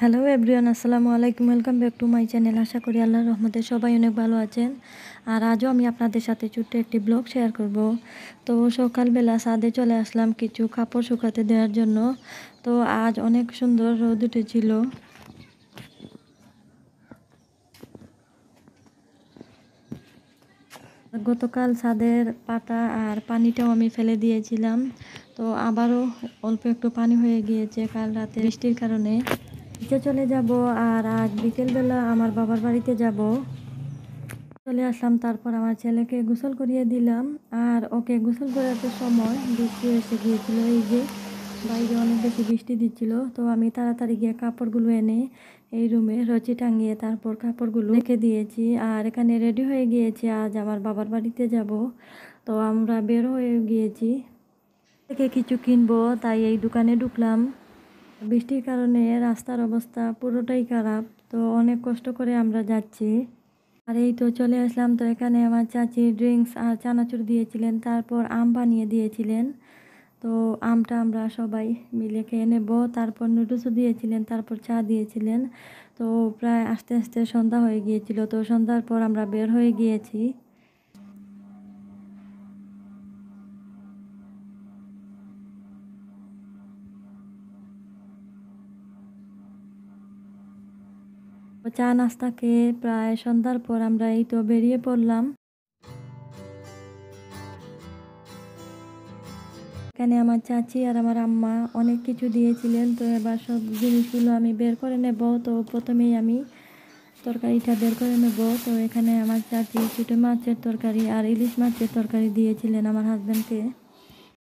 Hello everyone আসসালামু আলাইকুম welcome back to my channel আশা করি আল্লাহর রহমতে সবাই অনেক ভালো আছেন। আর আজও আমি আপনাদের সাথে ছোট্ট একটি ব্লগ শেয়ার করব। তো সকালবেলা ছাদে চলে আসলাম কিছু কাপড় শুকাতে দেওয়ার জন্য। তো আজ অনেক সুন্দর রোদ উঠেছিল। গতকাল ছাদের পাতা আর পানিটাও আমি ফেলে দিয়েছিলাম। তো আবারও অল্প একটু পানি হয়ে গিয়েছে কাল রাতে বৃষ্টির কারণে। নিচে চলে যাব আর আজ বিকেলবেলা আমার বাবার বাড়িতে যাব। চলে আসলাম, তারপর আমার ছেলেকে গোসল করিয়ে দিলাম। আর ওকে গোসল করাতে সময় বৃষ্টি এসে গিয়েছিল। এই যে বাইরে অনেক বেশি বৃষ্টি দিচ্ছিল, তো আমি তাড়াতাড়ি গিয়ে কাপড়গুলো এনে এই রুমে রচি টাঙিয়ে তারপর কাপড়গুলো রেখে দিয়েছি। আর এখানে রেডি হয়ে গিয়েছি, আজ আমার বাবার বাড়িতে যাব। তো আমরা বের হয়ে গিয়েছি। থেকে কিছু কিনবো, তাই এই দোকানে ঢুকলাম। বৃষ্টির কারণে রাস্তার অবস্থা পুরোটাই খারাপ, তো অনেক কষ্ট করে আমরা যাচ্ছি। আর এই তো চলে আসলাম, তো এখানে আমার চাচি ড্রিঙ্কস আর চানাচুর দিয়েছিলেন, তারপর আম বানিয়ে দিয়েছিলেন। তো আমটা আমরা সবাই মিলে খেয়ে নেব। তারপর নুডলসও দিয়েছিলেন, তারপর চা দিয়েছিলেন। তো প্রায় আস্তে আস্তে সন্ধ্যা হয়ে গিয়েছিল, তো সন্ধ্যার পর আমরা বের হয়ে গিয়েছি। চা নাস্তা খেয়ে প্রায় সন্ধ্যার পর আমরা এই তো বেরিয়ে পড়লাম। এখানে আমার চাচি আর আমার আম্মা অনেক কিছু দিয়েছিলেন, তো এবার সব জিনিসগুলো আমি বের করে নেব। তো প্রথমেই আমি তরকারিটা বের করে নেব। তো এখানে আমার চাচি ছোটো মাছের তরকারি আর ইলিশ মাছের তরকারি দিয়েছিলেন আমার হাজব্যান্ডকে